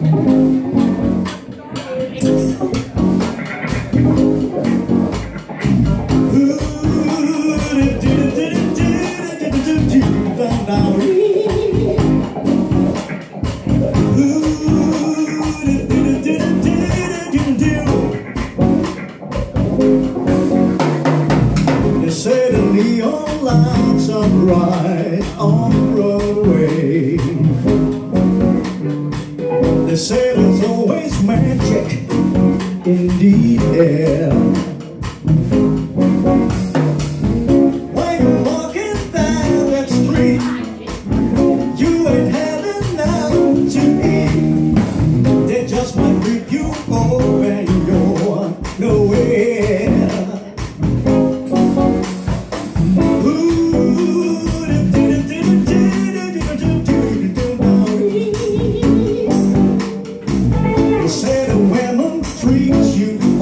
They say the neon lights are bright on the road. sailors always magic, indeed, yeah.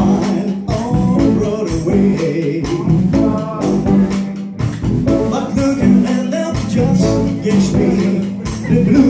wine on Broadway. But looking at just getting me the blues.